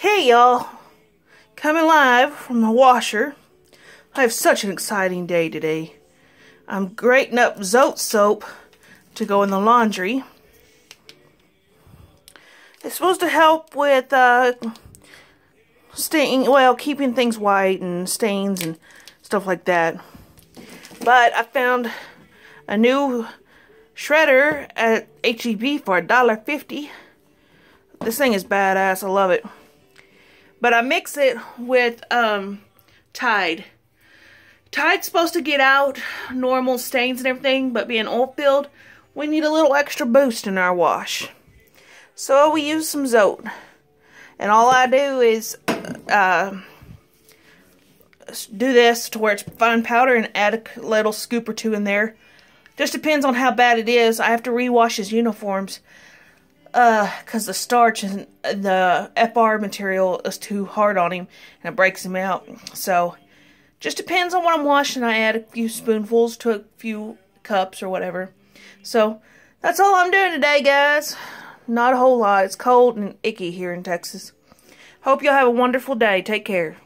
Hey y'all, coming live from the washer. I have such an exciting day today. I'm grating up Zote soap to go in the laundry. It's supposed to help with uh, stain, well, keeping things white and stains and stuff like that. But I found a new shredder at HEB for $1.50. This thing is badass. I love it. But I mix it with um, Tide. Tide's supposed to get out normal stains and everything, but being oil filled, we need a little extra boost in our wash. So we use some Zote. And all I do is uh, do this to where it's fine powder and add a little scoop or two in there. Just depends on how bad it is. I have to rewash his uniforms because uh, the starch and the FR material is too hard on him and it breaks him out. So, just depends on what I'm washing. I add a few spoonfuls to a few cups or whatever. So, that's all I'm doing today, guys. Not a whole lot. It's cold and icky here in Texas. Hope y'all have a wonderful day. Take care.